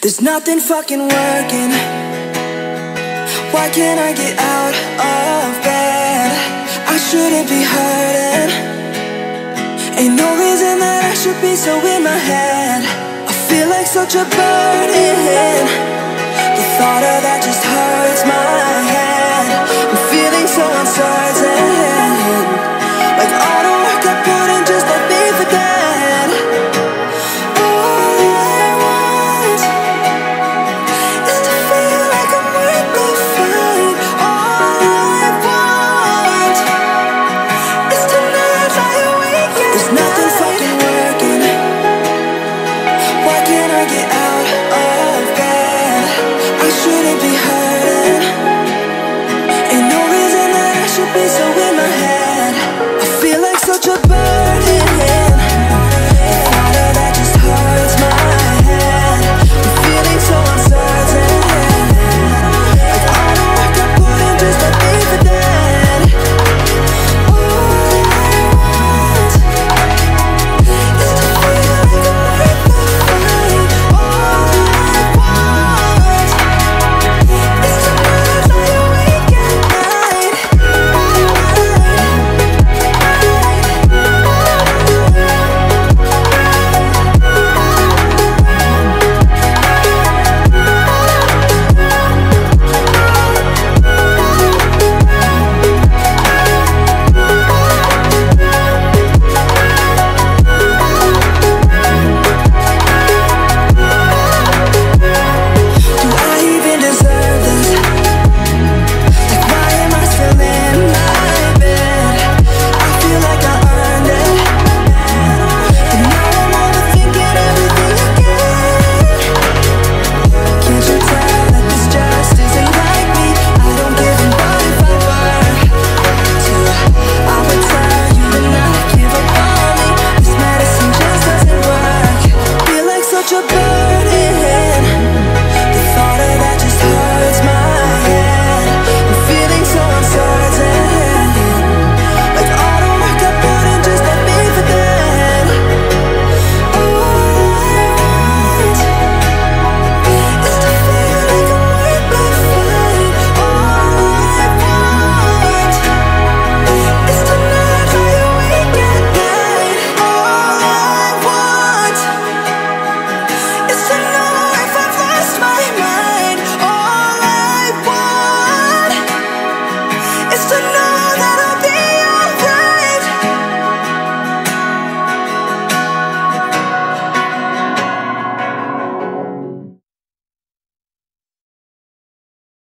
There's nothing fucking working. Why can't I get out of bed? I shouldn't be hurting. Ain't no reason that I should be so in my head. I feel like such a burden. The thought of that be so in my head.